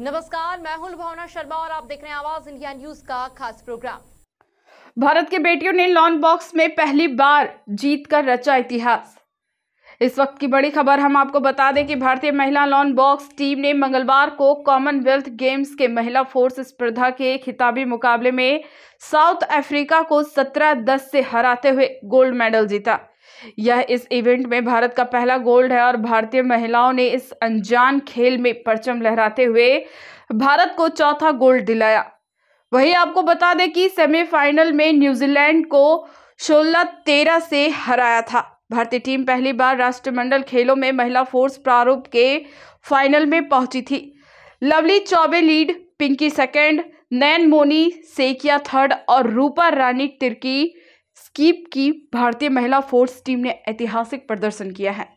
नमस्कार, मैं हूँ भावना शर्मा और आप देख रहे हैं आवाज़ इंडिया न्यूज़ का खास प्रोग्राम। भारत की बेटियों ने लॉन बॉक्स में पहली बार जीत कर रचा इतिहास। इस वक्त की बड़ी खबर हम आपको बता दें कि भारतीय महिला लॉन बॉक्स टीम ने मंगलवार को कॉमनवेल्थ गेम्स के महिला फोर्स स्पर्धा के खिताबी मुकाबले में साउथ अफ्रीका को 17-10 से हराते हुए गोल्ड मेडल जीता। यह इस इवेंट में भारत का पहला गोल्ड है और भारतीय महिलाओं ने इस अनजान खेल में परचम लहराते हुए भारत को चौथा गोल्ड दिलाया। वहीं आपको बता दें कि सेमीफाइनल में न्यूजीलैंड को 16-13 से हराया था। भारतीय टीम पहली बार राष्ट्रमंडल खेलों में महिला फोर्स प्रारूप के फाइनल में पहुँची थी। Lovely Chaubey lead Pinky second Nayanmoni, Saikia third और रूपा रानी तिर्की स्कीप की भारतीय महिला फोर्स टीम ने ऐतिहासिक प्रदर्शन किया है।